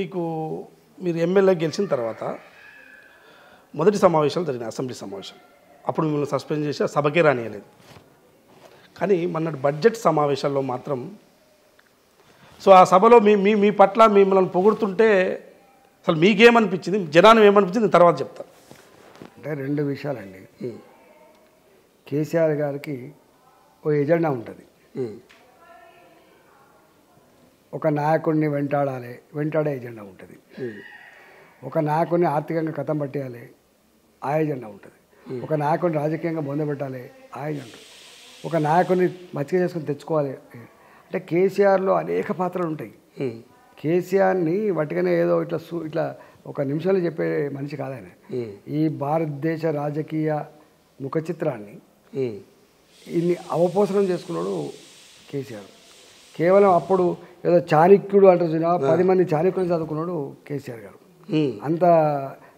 మీకు మీరు ఎమ్మెల్యే గెలిచిన తర్వాత మొదటి సమావేశాలు జరిగినాయి అసెంబ్లీ సమావేశం. అప్పుడు మిమ్మల్ని సస్పెండ్ చేసి ఆ సభకే రానియలేదు. కానీ మొన్నటి బడ్జెట్ సమావేశాల్లో మాత్రం సో ఆ సభలో మీ మీ మీ పట్ల మిమ్మల్ని పొగుడుతుంటే అసలు మీకేమనిపించింది? జనాన్ని ఏమనిపించింది? తర్వాత చెప్తాను అంటే రెండు విషయాలండి. కేసీఆర్ గారికి ఓ ఎజెండా ఉంటుంది. ఒక నాయకుడిని వెంటాడాలి. వెంటాడే ఎజెండా ఉంటుంది. ఒక నాయకుడిని ఆర్థికంగా కథం పట్టేయాలి. ఆ ఎజెండా ఉంటుంది. ఒక నాయకుడిని రాజకీయంగా బొందబెట్టాలి. ఆ ఎజెండా. ఒక నాయకుడిని మచ్చిక చేసుకుని తెచ్చుకోవాలి. అంటే కేసీఆర్లో అనేక పాత్రలు ఉంటాయి. కేసీఆర్ని వట్టిగానే ఏదో ఇట్లా సు ఇట్లా ఒక నిమిషంలో చెప్పే మనిషి కాదాయన ఈ భారతదేశ రాజకీయ ముఖ చిత్రాన్ని ఇన్ని అవపోసనం చేసుకున్నాడు కేసీఆర్. కేవలం అప్పుడు ఏదో చాణక్యుడు అంటారు పది మంది చాణక్యులు చదువుకున్నాడు కేసీఆర్ గారు. అంత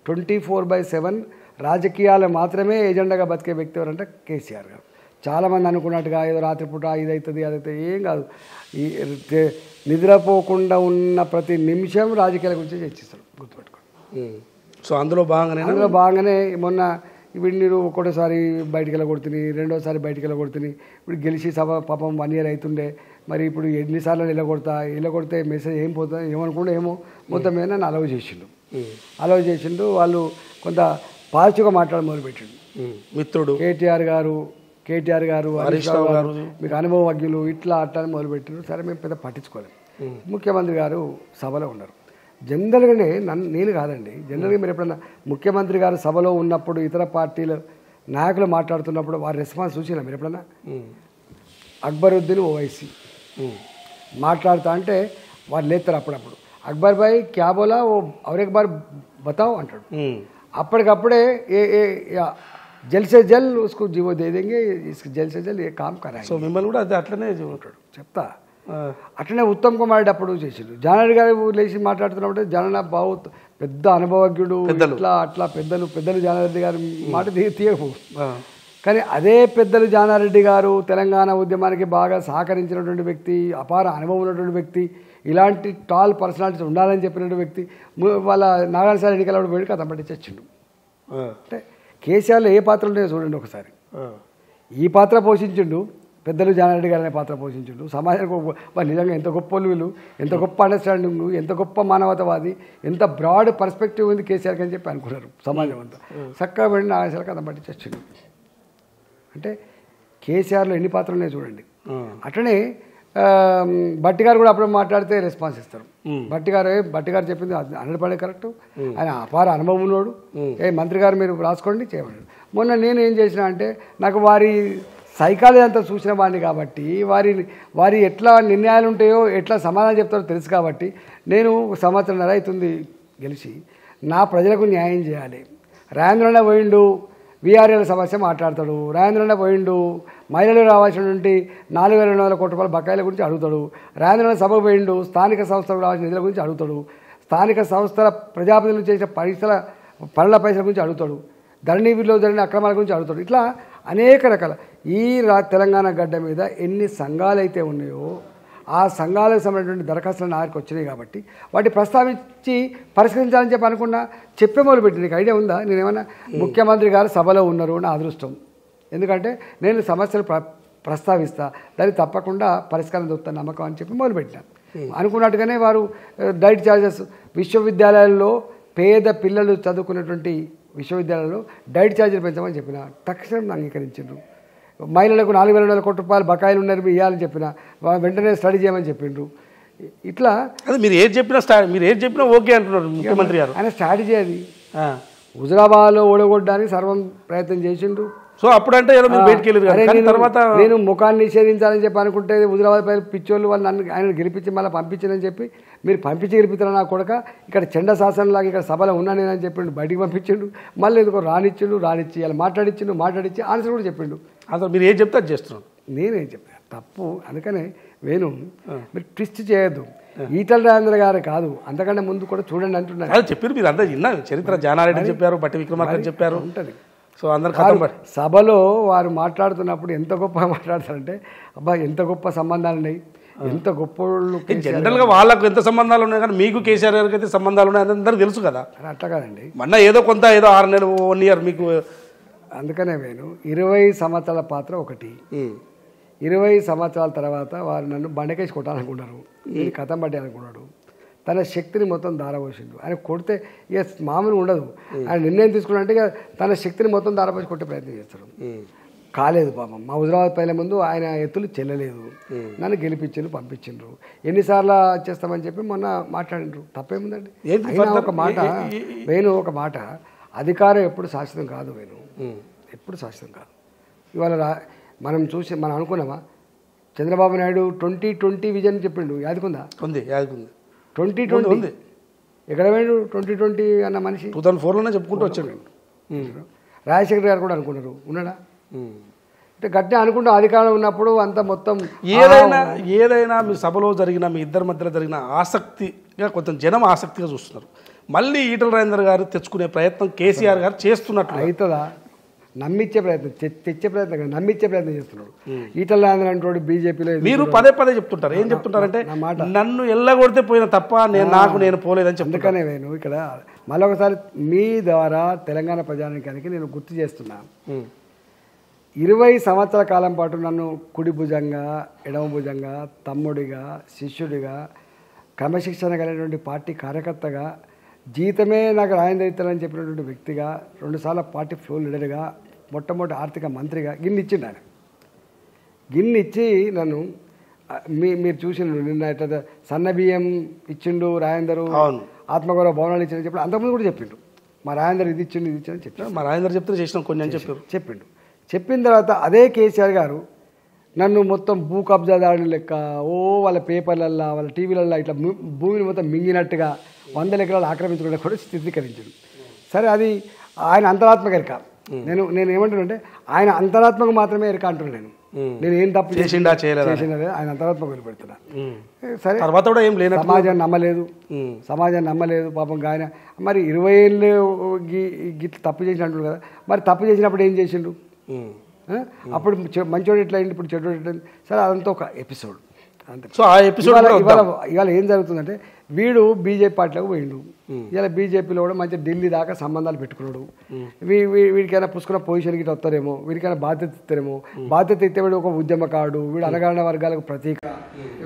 ట్వంటీ ఫోర్ బై సెవెన్ రాజకీయాలు మాత్రమే ఏజెండాగా బతికే వ్యక్తి ఎవరంటే కేసీఆర్ గారు. చాలామంది అనుకున్నట్టుగా ఏదో రాత్రిపూట ఇది అవుతుంది అది అవుతుంది ఏం కాదు. ఈ నిద్రపోకుండా ఉన్న ప్రతి నిమిషం రాజకీయాల గురించి చర్చిస్తారు గుర్తుపెట్టుకోండి సో అందులో భాగంగానే అందులో బాగానే మొన్న ఇప్పుడు నేను ఒకటోసారి బయటికి వెళ్ళగొడుతుంది రెండోసారి బయటికి వెళ్ళగొడుతుంది ఇప్పుడు గెలిచి సభ పాపం వన్ ఇయర్ అవుతుండే మరి ఇప్పుడు ఎన్నిసార్లు వెళ్ళగొడతా వెళ్ళగొడితే మెసేజ్ ఏం పోతుంది ఏమనుకుంటే ఏమో మొత్తం మీద నన్ను అలవ్ చేసిండు. అలవ్ చేసిండు వాళ్ళు కొంత పాజిటివ్గా మాట్లాడ మొదలుపెట్టిండు. మిత్రుడు. కేటీఆర్ గారు కేటీఆర్ గారు హరీష్ రావు గారు. మీకు అనుభవజ్ఞులు ఇట్లా అట్లా అని మొదలుపెట్టారు సరే మేము పెద్ద పట్టించుకోలేము ముఖ్యమంత్రి గారు సభలో ఉన్నారు. జనరల్గానే నన్ను నేను కాదండి. జనరల్గా మీరు ఎప్పుడన్నా ముఖ్యమంత్రి గారు సభలో ఉన్నప్పుడు ఇతర పార్టీలు నాయకులు మాట్లాడుతున్నప్పుడు వారి రెస్పాన్స్ చూసినా మీరు ఎప్పుడన్నా? అక్బరుద్దీన్ ఓవైసీ. మాట్లాడుతా అంటే వారు లేతారు అప్పుడప్పుడు. అక్బర్ బాయ్ క్యా బోలా ఓ అవరేక్ బార్ బతావు అంటాడు. అప్పటికప్పుడే ఏ ఏ జల్సే జల్ ఉస్కు జీవో దే జల్సే జల్ జల్ ఏ కామ్ కరా సో మిమ్మల్ని కూడా అది అట్లనే ఉంటాడు చెప్తా. అట్లనే ఉత్తమ్ కుమార్ అప్పుడు చేసిండు. జానర్ గారు లేచి మాట్లాడుతున్నప్పుడు జనన బావు పెద్ద అనుభవజ్ఞుడు ఇట్లా అట్లా పెద్దలు పెద్దలు జానారెడ్డి గారు మాట తీయకు. కానీ అదే పెద్దలు జానారెడ్డి గారు తెలంగాణ ఉద్యమానికి బాగా సహకరించినటువంటి వ్యక్తి అపార అనుభవం ఉన్నటువంటి వ్యక్తి ఇలాంటి టాల్ పర్సనాలిటీస్ ఉండాలని చెప్పినటువంటి వ్యక్తి వాళ్ళ నాగార్జున ఎన్నికల పోయి కథ పట్టించొచ్చిండు. అంటే కేసీఆర్లో ఏ పాత్ర ఉంటాయో చూడండి ఒకసారి. ఈ పాత్ర పోషించిండు పెద్దలు జానారెడ్డి గారు అనే పాత్ర పోషించిండు సమాజానికి వాళ్ళు నిజంగా ఎంత గొప్ప వాళ్ళు ఎంత గొప్ప అండర్స్టాండింగ్ ఎంత గొప్ప మానవతావాది ఎంత బ్రాడ్ పర్స్పెక్టివ్ ఉంది కేసీఆర్కి అని చెప్పి అనుకున్నారు సమాజం అంతా. చక్కగా వెళ్ళి నాగేశ్వర కథ పట్టి చచ్చిండు అంటే కేసీఆర్లో ఎన్ని పాత్రలు ఉన్నాయో చూడండి. అట్లనే ఆ, భట్టి గారు కూడా అప్పుడు మాట్లాడితే రెస్పాన్స్ ఇస్తారు భట్టి గారు ఏ, భట్టి గారు చెప్పింది హండ్రెడ్ పడే కరెక్ట్ ఆయన అపార అనుభవం ఉన్నాడు. ఏ మంత్రి గారు మీరు రాసుకోండి చేయమన్నాడు. మొన్న నేను ఏం చేసిన అంటే నాకు వారి సైకాలజీ అంతా చూసిన వాడిని కాబట్టి వారి వారి ఎట్లా నిర్ణయాలు ఉంటాయో ఎట్లా సమాధానం చెప్తారో తెలుసు కాబట్టి నేను సంవత్సరంన్నర అవుతుంది గెలిచి నా ప్రజలకు న్యాయం చేయాలి. రాజేంద్రనే పోయిండు వీఆర్ఎల్ సమస్య మాట్లాడతాడు. రాజేంద్రనే పోయిండు మహిళలు రావాల్సినటువంటి నాలుగు వేల రెండు వందల కోట్ల రూపాయల బకాయిల గురించి అడుగుతాడు. రాజేంద్రనే సభకు పోయిండు స్థానిక సంస్థలకు రావాల్సిన నిధుల గురించి అడుగుతాడు. స్థానిక సంస్థల ప్రజాప్రతినిధులు చేసిన పైసల పనుల పైసల గురించి అడుగుతాడు. ధరణిలో జరిగిన అక్రమాల గురించి అడుగుతాడు. ఇట్లా అనేక రకాల ఈ రా తెలంగాణ గడ్డ మీద ఎన్ని సంఘాలు అయితే ఉన్నాయో ఆ సంఘాలకు సంబంధించిన దరఖాస్తులు నా దగ్గరికి వచ్చినాయి కాబట్టి వాటి ప్రస్తావించి పరిష్కరించాలని చెప్పి అనుకున్నా చెప్పే మొదలుపెట్టి నీకు ఐడియా ఉందా? నేనేమన్నా ముఖ్యమంత్రి గారు సభలో ఉన్నారు నా అదృష్టం. ఎందుకంటే నేను సమస్యలు ప్ర ప్రస్తావిస్తా దాన్ని తప్పకుండా పరిష్కారం దొరుకుతా నమ్మకం అని చెప్పి మొదలుపెట్టినా అనుకున్నట్టుగానే వారు డైట్ ఛార్జెస్ విశ్వవిద్యాలయాల్లో పేద పిల్లలు చదువుకున్నటువంటి విశ్వవిద్యాలయాల్లో డైట్ ఛార్జీలు పెంచమని చెప్పిన తక్షణం అంగీకరించారు మహిళలకు నాలుగు వేల వందల కోట్ల రూపాయలు బకాయిలు ఉన్నారు మీరు ఇవ్వాలని చెప్పిన వెంటనే స్టడీ చేయమని చెప్పిండ్రు. ఇట్లా అదే మీరు ఏది చెప్పినా మీరు ఏది చెప్పినా ఓకే అంటున్నారు ముఖ్యమంత్రి గారు. ఆయన స్ట్రాటజీ అది. హుజరాబాద్లో ఓడగొట్టడానికి సర్వం ప్రయత్నం చేసిండు సో అప్పుడంటే ఏదో మీరు బయటికి వెళ్ళారు నేను- తర్వాత నేను ముఖాన్ని నిషేధించాలని చెప్పి అనుకుంటే హుజరాబాద్ పై పిచ్చోళ్ళు వాళ్ళు నన్ను ఆయన గెలిపించి మళ్ళీ పంపించని చెప్పి మీరు పంపించి గెలిపిస్తారా నా కొడక? ఇక్కడ చెండ శాసనంలాగా ఇక్కడ సభలో ఉన్నా నేనని చెప్పిండు బయటికి పంపించిండు. మళ్ళీ ఎందుకో రానిచ్చిండు రానిచ్చి ఇలా మాట్లాడిచ్చిండు మాట్లాడిచ్చి ఆన్సర్ కూడా చెప్పిండు. అసలు మీరు ఏం చెప్తే అది చేస్తున్నారు? నేనేం చెప్పాను తప్పు. అందుకనే వేణు మీరు ట్విస్ట్ చేయొద్దు. ఈటల రాజేంద్ర గారు కాదు. అంతకంటే ముందు కూడా చూడండి అంటున్నాను అది చెప్పారు మీరు అందరూ విన్నారు. చరిత్ర జానారెడ్డి చెప్పారు బట్టి విక్రమార్క చెప్పారు. ఉంటుంది. సో అందరు సభలో వారు మాట్లాడుతున్నప్పుడు ఎంత గొప్పగా మాట్లాడతారంటే అబ్బా ఎంత గొప్ప సంబంధాలు ఉన్నాయి. ఎంత గొప్పోళ్ళు జనరల్గా వాళ్ళకు ఎంత సంబంధాలు ఉన్నాయి కానీ మీకు కేసీఆర్ గారికి అయితే సంబంధాలు ఉన్నాయి అందరికీ తెలుసు కదా. అట్లా కాదండి. మొన్న ఏదో కొంత ఏదో ఆరు నెలలు వన్ ఇయర్ మీకు అందుకనే నేను ఇరవై సంవత్సరాల పాత్ర ఒకటి. ఇరవై సంవత్సరాల తర్వాత వారు నన్ను బండకేసి కొట్టాలనుకున్నారు. నేను కథం పట్టి అనుకున్నాడు తన శక్తిని మొత్తం దారపోసిండు ఆయన కొడితే ఇక మామూలు ఉండదు. ఆయన నిర్ణయం తీసుకున్నట్టు ఇక తన శక్తిని మొత్తం దారపోసి కొట్టే ప్రయత్నం చేస్తాడు. కాలేదు పాపం. మా హుజరాబాద్ పైల ముందు ఆయన ఎత్తులు చెల్లలేదు. నన్ను గెలిపించిండ్రు పంపించిండ్రు. ఎన్నిసార్లు చేస్తామని చెప్పి మొన్న మాట్లాడిండ్రు. తప్పేముందండి? అయినా? ఒక మాట వేణు ఒక మాట. అధికారం ఎప్పుడు శాశ్వతం కాదు వేణు. ఎప్పుడు శాశ్వతం కాదు. ఇవాళ మనం చూసి మనం అనుకున్నామా? Chandrababu Naidu twenty twenty vision చెప్పిండు. యాదుకుందా? ఉంది యాదకుంది. Twenty twenty. ఉంది. ఎక్కడ పోయిండు ట్వంటీ ట్వంటీ అన్న మనిషి? టూ థౌసండ్ ఫోర్లోనే చెప్పుకుంటూ వచ్చాడు. రాజశేఖర్ గారు కూడా అనుకున్నారు. ఉన్నాడా. అంటే గట్టిగా అనుకుంటూ అధికారం ఉన్నప్పుడు అంత మొత్తం ఏదైనా ఏదైనా మీ సభలో జరిగిన మీ ఇద్దరి మధ్యలో జరిగిన ఆసక్తిగా కొంచెం జనం ఆసక్తిగా చూస్తున్నారు. మళ్ళీ ఈటల రాజేందర్ గారు తెచ్చుకునే ప్రయత్నం కేసీఆర్ గారు చేస్తున్నట్లు అవుతుందా? నమ్మించే ప్రయత్నం తెచ్చే ప్రయత్నం కాదు, నమ్మించే ప్రయత్నం చేస్తున్నాడు. ఈటల రాజేంద్ర అంటాడు బీజేపీలో మీరు పదే పదే చెప్తుంటారు. ఏం చెప్తుంటారంటే. నన్ను ఎల్లగొడితే పోయిన తప్ప నేను నాకు నేను పోలేదని అందుకనే నేను ఇక్కడ మళ్ళొకసారి మీ ద్వారా తెలంగాణ ప్రజానికానికి నేను గుర్తు చేస్తున్నా. ఉమ్. ఇరవై సంవత్సరాల కాలం పాటు నన్ను కుడి భుజంగా ఎడమ భుజంగా తమ్ముడిగా శిష్యుడిగా క్రమశిక్షణ కలిగినటువంటి పార్టీ కార్యకర్తగా జీతమే నాకు రాయం ఇస్తారని చెప్పినటువంటి వ్యక్తిగా రెండుసార్లు పార్టీ ఫ్లోర్ లీడర్గా మొట్టమొదటి ఆర్థిక మంత్రిగా గిన్నె ఇచ్చిండు ఆయన. గిన్నె ఇచ్చి నన్ను మీ మీరు చూసిండ్రు నిన్న సన్న బియ్యం ఇచ్చిండు రాయందరు. ఆత్మగౌరవ భవనాలు ఇచ్చిండు చెప్పి అంతకుముందు కూడా చెప్పిండు. మా రాయందరు ఇది ఇచ్చిండు ఇది ఇచ్చిండు చెప్పి. మా రాజేందర్ చెప్తే చేసినాం కొన్ని అని చెప్పారు. చెప్పిండు. చెప్పిన తర్వాత అదే కేసీఆర్ గారు నన్ను మొత్తం భూ కబ్జాదారుని లెక్క ఓ వాళ్ళ పేపర్లల్లో వాళ్ళ టీవీలల్లో ఇట్లా భూమిని మొత్తం మింగినట్టుగా వందల ఎకరాలు ఆక్రమించుకుంటే కూడా స్థిరీకరించాడు. సరే అది ఆయన అంతరాత్మక ఎరక నేను నేను ఏమంటున్నానంటే ఆయన అంతరాత్మక మాత్రమే ఎరక అంటున్నాను నేను. ఏం తప్పు చేసి- చేసిండా చేయలేదా? చేసినదే ఆయన అంతరాత్మక వదిలిపెడుతున్నా ఉమ్. సరే. తర్వాత కూడా ఏం లేనట్టు సమాజాన్ని నమ్మలేదు. సమాజాన్ని నమ్మలేదు పాపం ఆయన మరి ఇరవై ఏళ్ళు గిట్ల తప్పు చేసి అంటాడు కదా. మరి తప్పు చేసినప్పుడు ఏం చేసిండు? అప్పుడు మంచోడు ఎట్లా అయింది ఇప్పుడు చెడ్డోడు ఎట్లా సరే అదంతా ఒక ఎపిసోడ్. అంతే. సో ఆ ఎపిసోడ్ ఇవాళ ఇవాళ ఏం జరుగుతుందంటే వీడు బీజేపీ పార్టీలోకి పోయిండు. ఇలా బీజేపీలో కూడా మంచి ఢిల్లీ దాకా సంబంధాలు పెట్టుకున్నాడు. వీడికైనా పుష్కర పొజిషన్ గిట్ట వస్తారేమో వీడికైనా బాధ్యత ఇస్తారేమో. బాధ్యత ఇస్తే వీడు ఒక ఉద్యమకారుడు వీడు అనగారిన వర్గాలకు ప్రతీక.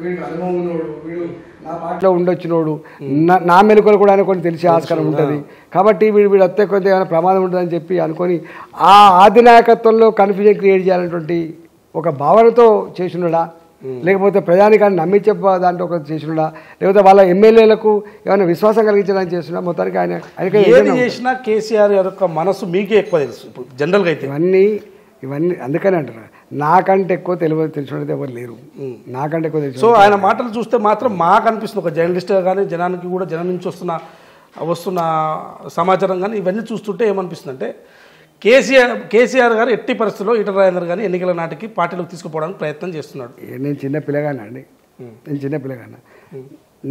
వీడికి అనుభవం ఉన్నోడు వీడు నా పార్టీలో ఉండొచ్చినోడు. నా- మెలకులు కూడా ఆయన కొన్ని తెలిసే ఆస్కారం ఉంటుంది. కాబట్టి వీడు వీడు వస్తే కొంత ఏమైనా ప్రమాదం ఉంటుందని చెప్పి అనుకొని ఆ ఆధినాయకత్వంలో కన్ఫ్యూజన్ క్రియేట్ చేయాలన్నటువంటి ఒక భావనతో చేసినడా? లేకపోతే ప్రజానికాన్ని నమ్మించే దాంట్లో ఒక చేసినడా? లేకపోతే వాళ్ళ ఎమ్మెల్యేలకు ఏమైనా విశ్వాసం కలిగించడానికి చేస్తున్నా మొత్తానికి ఆయన ఆయనకి ఏది చేసినా కేసీఆర్ యొక్క మనసు మీకే ఎక్కువ తెలుసు. ఇప్పుడు జనరల్గా అయితే. ఇవన్నీ ఇవన్నీ అందుకనే అంటారు నాకంటే ఎక్కువ తెలియదు తెలిసినది ఎవరు లేరు. నాకంటే ఎక్కువ తెలిసిన సో ఆయన మాటలు చూస్తే మాత్రం మాకు అనిపిస్తుంది. ఒక జర్నలిస్ట్గా కానీ జనానికి కూడా జనం నుంచి వస్తున్న వస్తున్న సమాచారం కానీ ఇవన్నీ చూస్తుంటే ఏమనిపిస్తుంది అంటే కేసీఆర్ కేసీఆర్ గారు ఎట్టి పరిస్థితుల్లో ఈటల రాజేందర్ గారిని ఎన్నికల నాటికి పార్టీలోకి తీసుకుపోవడానికి ప్రయత్నం చేస్తున్నాడు. నేను చిన్న పిల్లగానే అండి? నేను చిన్న పిల్లగానే?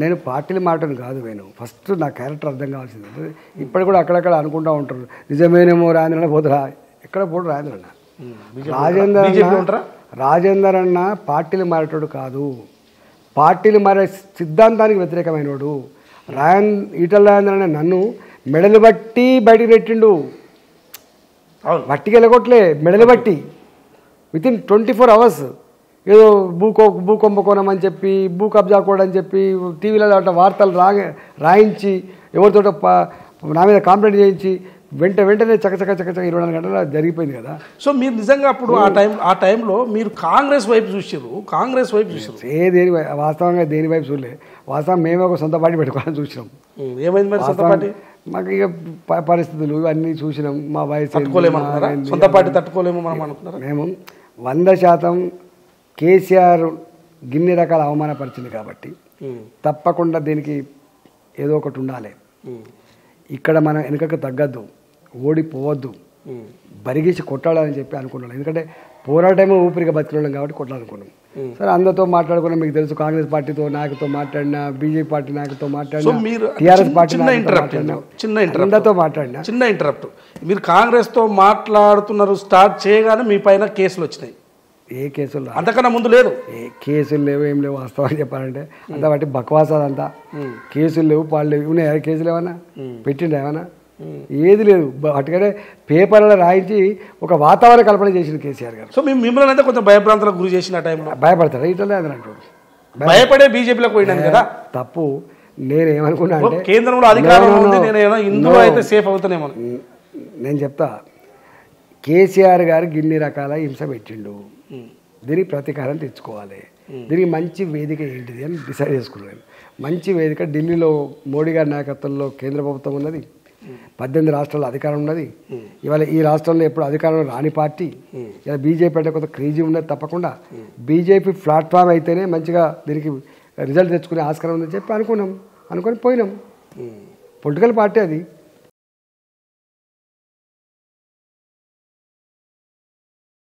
నేను పార్టీలు మాటను కాదు నేను ఫస్ట్ నా క్యారెక్టర్ అర్థం కావాల్సింది. ఇప్పుడు కూడా అక్కడక్కడ అనుకుంటా ఉంటారు. నిజమేనేమో రాజేంద్ర పోతురా? ఎక్కడ పోడు రాజేంద్ర అన్న రాజేందర్ రాజేందర్ అన్న పార్టీలు మారేటోడు కాదు. పార్టీలు మారే సిద్ధాంతానికి వ్యతిరేకమైనోడు. రాయన్ ఈటల రాజేంద్ర అన్న నన్ను మెడలు బట్టి బయటికి పెట్టిండు అవును మట్టికి వెళ్ళగొట్లే మెడలు బట్టి within twenty four hours ఏదో భూ కో- భూ కుంభకోణం అని చెప్పి భూ కబ్జా కూడా అని చెప్పి టీవీలలో అట్లా వార్తలు రా రాయించి ఎవరితో నా మీద కంప్లైంట్ చేయించి వెంట వెంటనే చకచక చకచక ఇరవై నాలుగు గంటలు జరిగిపోయింది కదా. సో మీరు నిజంగా అప్పుడు ఆ టైం ఆ టైంలో మీరు కాంగ్రెస్ వైపు చూసారు కాంగ్రెస్ వైపు చూసారు ఏ దేని వాస్తవంగా దేని వైపు చూడలే. వాస్తవం మేమే ఒక సొంత పార్టీ పెట్టుకోవాలని చూసినాం. ఏమైంది మరి సొంత పార్టీ? మాకు ఇక పరిస్థితులు ఇవన్నీ చూసినాం. మా వయసు ఏంది, తట్టుకోలేమనుకున్నారా మా ఏంది, సొంత పార్టీ తట్టుకోలేము మనం అనుకున్నారా? మేము వంద శాతం కేసీఆర్ గిన్ని రకాల అవమానపరిచింది కాబట్టి తప్పకుండా దీనికి ఏదో ఒకటి ఉండాలి. ఇక్కడ మనం వెనుకకు తగ్గద్దు ఓడిపోవద్దు. బరిగేసి కొట్టాలని చెప్పి అనుకున్నాం ఎందుకంటే పోరాటమే ఊపిరిగా బతికినాం కాబట్టి కొట్టాలనుకున్నాం. సరే అందరితో మాట్లాడుకున్నాం. మీకు తెలుసు కాంగ్రెస్ పార్టీతో నాయకుతో మాట్లాడినా బీజేపీ పార్టీ నాయకుతో మాట్లాడినా టీఆర్ఎస్ చిన్న- పార్టీ మాట్లాడినా చిన్న ఇంటరప్ట్ మీరు కాంగ్రెస్తో మాట్లాడుతున్నారు స్టార్ట్ చేయగానే మీ పైన కేసులు వచ్చినాయి. ఏ కేసులు అంతకన్నా ముందు లేదు. ఏ కేసులు లేవు ఏం లేవు వాస్తవాన్ని చెప్పాలంటే. అంతా బట్టి బక్వాస్ అదంతా కేసులు లేవు పాలు లేవు. ఉన్నాయా కేసులు ఏమన్నా? పెట్టిండు ఏమన్నా? ఏది లేదు. అటుకనే పేపర్లో రాయించి ఒక వాతావరణ కల్పన చేసిండు కేసీఆర్ గారు. సో మేము మిమ్మల్ని అయితే కొంచెం భయభ్రాంతులకు గురి చేసిన టైంలో? భయపడతారు. ఇట్లా అని అంటాడు భయపడే బీజేపీలోకి పోయినాను కదా? తప్పు. నేను ఏమనుకున్నా అంటే కేంద్రంలో అధికారం No, no, ఉంది no. నేను ఇందులో. అయితే సేఫ్ అవుతానేమో నేను చెప్తా. కేసీఆర్ గారు గిన్ని రకాల హింస పెట్టిండు. దీనికి ప్రతీకారం తెచ్చుకోవాలి. దీనికి మంచి వేదిక ఏంటిది అని డిసైడ్ చేసుకున్నాను మంచి వేదిక ఢిల్లీలో మోడీ గారి నాయకత్వంలో కేంద్ర ప్రభుత్వం ఉన్నది. పద్దెనిమిది రాష్ట్రాల్లో అధికారం ఉన్నది. ఇవాళ ఈ రాష్ట్రంలో ఎప్పుడు అధికారంలో రాని పార్టీ ఇలా బీజేపీ అంటే కొంత క్రేజీ ఉన్నది తప్పకుండా. బీజేపీ ప్లాట్ఫామ్ అయితేనే మంచిగా దీనికి రిజల్ట్ తెచ్చుకునే ఆస్కారం ఉందని చెప్పి అనుకున్నాం. అనుకొని పోయినాం. పొలిటికల్ పార్టీ అది.